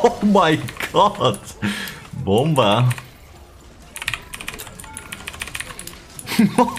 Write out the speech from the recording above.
Oh my god! Bomba!